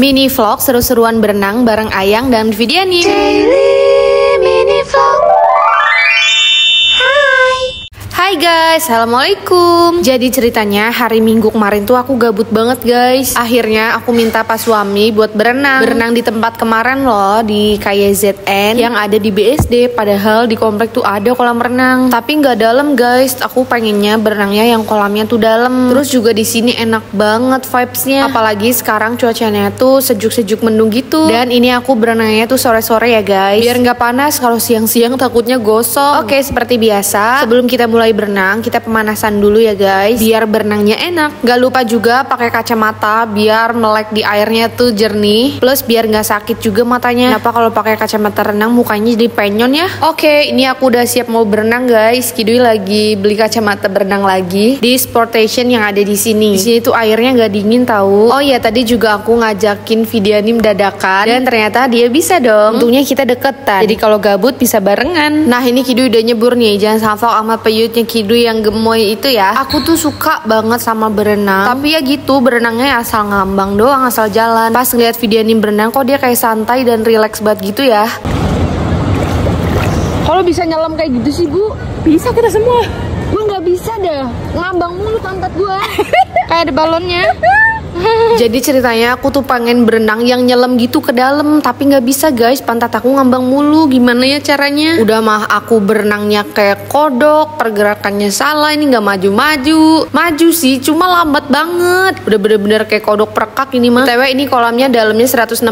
Mini vlog seru-seruan berenang bareng Ayang dan Vidiani. Daily guys, Assalamualaikum. Jadi ceritanya hari minggu kemarin tuh aku gabut banget guys. Akhirnya aku minta pas suami buat berenang. Berenang di tempat kemarin loh Di KYZN Yang ada di BSD Padahal di komplek tuh ada kolam renang. Tapi nggak dalam guys. Aku pengennya berenangnya yang kolamnya tuh dalam. Terus juga di sini enak banget vibesnya. Apalagi sekarang cuacanya tuh sejuk-sejuk mendung gitu. Dan ini aku berenangnya tuh sore-sore ya guys. Biar nggak panas kalau siang-siang takutnya gosong. Oke seperti biasa. Sebelum kita mulai berenang kita pemanasan dulu ya guys. Biar berenangnya enak. Gak lupa juga pakai kacamata biar melek di airnya tuh jernih. Plus biar nggak sakit juga matanya. Kenapa kalau pakai kacamata renang mukanya jadi penyon ya? Oke ini aku udah siap mau berenang guys. Kidui lagi beli kacamata berenang lagi di sportation yang ada di sini. Di sini tuh airnya nggak dingin tahu oh iya tadi juga aku ngajakin Vidianim dadakan. Dan ternyata dia bisa dong. Untungnya kita deketan. Jadi kalau gabut bisa barengan. Nah ini Kidui udah nyebur nih. Jangan sampai sama peyutnya Kidu yang gemoy itu ya Aku tuh suka banget sama berenang Tapi ya gitu berenangnya asal ngambang doang asal jalan Pas ngeliat video ini berenang kok dia kayak santai dan relax banget gitu ya Kalau bisa nyelam kayak gitu sih bu, bisa kita semua. Gue nggak bisa dah, ngambang mulu pantat gue. kayak ada balonnya. Jadi ceritanya aku tuh pengen berenang yang nyelam gitu ke dalam Tapi nggak bisa guys, pantat aku ngambang mulu. Gimana ya caranya? Udah mah aku berenangnya kayak kodok Pergerakannya salah, ini nggak maju-maju. Maju sih, cuma lambat banget. Udah bener-bener kayak kodok perekak ini mah. TW ini kolamnya dalamnya 165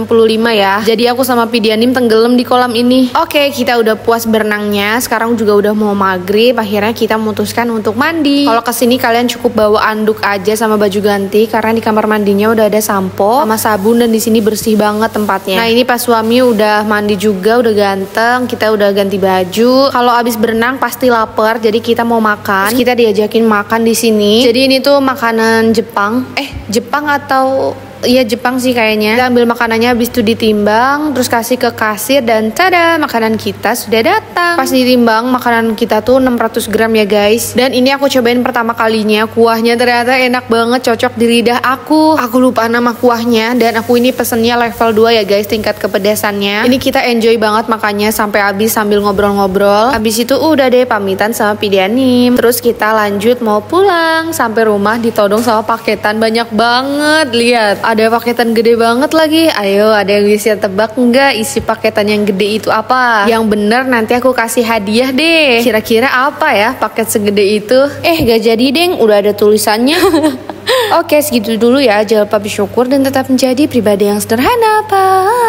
ya. Jadi aku sama Pidianim tenggelam di kolam ini. Oke, kita udah puas berenangnya. Sekarang juga udah mau maghrib. Akhirnya kita memutuskan untuk mandi. Kalau ke sini kalian cukup bawa anduk aja sama baju ganti Karena di kamar mandinya udah ada sampo sama sabun dan di sini bersih banget tempatnya. Nah ini pas suami udah mandi juga udah ganteng, kita udah ganti baju. Kalau abis berenang pasti lapar, jadi kita mau makan. Terus kita diajakin makan di sini. Jadi ini tuh makanan Jepang. Eh Jepang atau Iya Jepang sih kayaknya. Kita ambil makanannya habis itu ditimbang Terus kasih ke kasir dan tada makanan kita sudah datang. Pas ditimbang makanan kita tuh 600 gram ya guys. Dan ini aku cobain pertama kalinya. Kuahnya ternyata enak banget cocok di lidah aku. Aku lupa nama kuahnya Dan aku ini pesennya level 2 ya guys tingkat kepedasannya Ini kita enjoy banget makannya sampai habis sambil ngobrol-ngobrol. Habis itu udah deh pamitan sama Pidianim Terus kita lanjut mau pulang. Sampai rumah ditodong sama paketan banyak banget Lihat ada paketan gede banget lagi. Ayo, ada yang bisa tebak nggak isi paketan yang gede itu apa? Yang bener nanti aku kasih hadiah deh. Kira-kira apa ya paket segede itu? Eh, gak jadi deng, udah ada tulisannya. Oke, segitu dulu ya. Jangan lupa bersyukur dan tetap menjadi pribadi yang sederhana. Bye.